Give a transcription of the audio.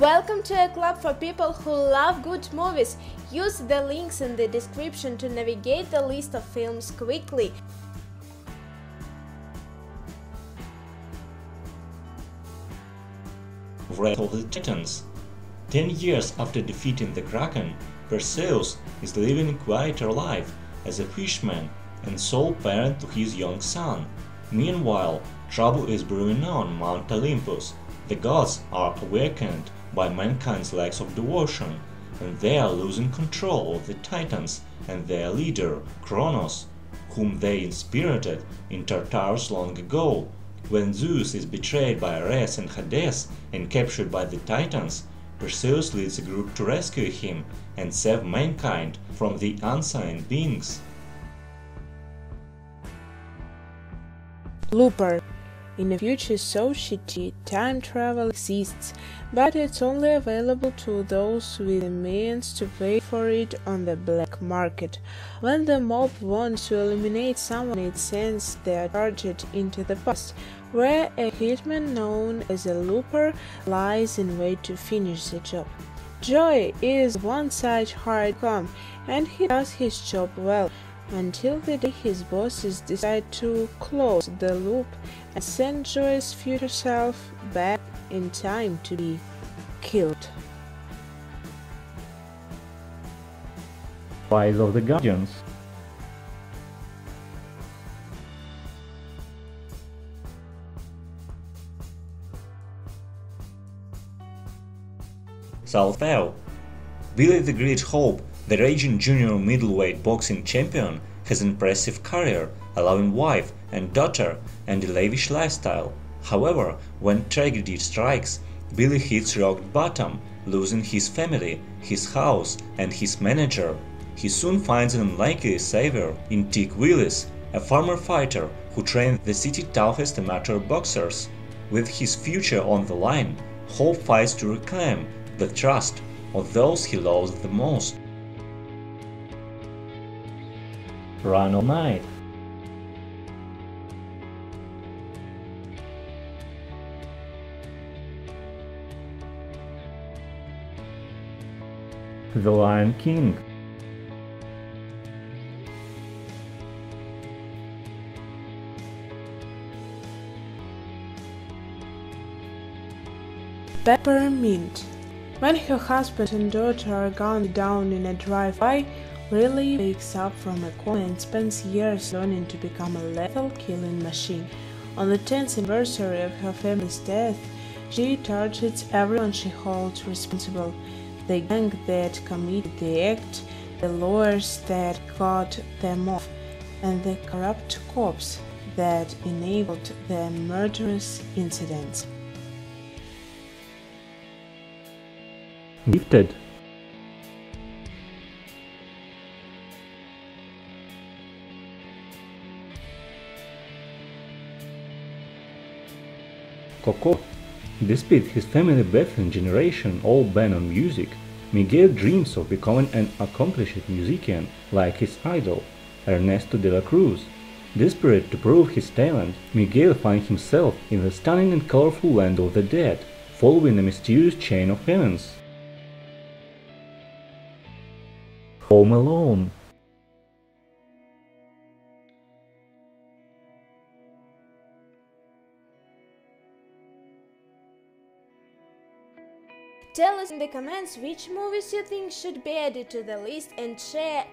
Welcome to a club for people who love good movies. Use the links in the description to navigate the list of films quickly. Wrath of the Titans. Ten years after defeating the Kraken, Perseus is living a quieter life as a fishman and sole parent to his young son. Meanwhile, trouble is brewing on Mount Olympus. The gods are awakened by mankind's lack of devotion, and they are losing control of the Titans and their leader, Kronos, whom they inspirited in Tartarus long ago. When Zeus is betrayed by Ares and Hades and captured by the Titans, Perseus leads a group to rescue him and save mankind from the unseen beings. Looper in a future so shitty, time travel exists, but it's only available to those with the means to pay for it on the black market. When the mob wants to eliminate someone, it sends their target into the past, where a hitman known as a looper lies in wait to finish the job. Joe is one such hard come, and he does his job well until the day his bosses decide to close the loop and send Joe's future self back in time to be killed. Rise of the Guardians Southpaw Billy the Great Hope the raging junior middleweight boxing champion has an impressive career, a loving wife and daughter, and a lavish lifestyle. However, when tragedy strikes, Billy hits rock bottom, losing his family, his house, and his manager. He soon finds an unlikely savior in Tick Willis, a former fighter who trained the city's toughest amateur boxers. With his future on the line, Hope fights to reclaim the trust of those he loves the most. Run All Night. The Lion King. Peppermint. When her husband and daughter are gunned down in a drive-by, Riley wakes up from a coma and spends years learning to become a lethal killing machine. On the 10th anniversary of her family's death, she targets everyone she holds responsible the gang that committed the act, the lawyers that got them off, and the corrupt cops that enabled the murderous incidents. Gifted Coco. Despite his family birth and generation all banned on music, Miguel dreams of becoming an accomplished musician like his idol, Ernesto de la Cruz. Desperate to prove his talent, Miguel finds himself in the stunning and colorful land of the dead, following a mysterious chain of events. Home Alone Tell us in the comments which movies you think should be added to the list and share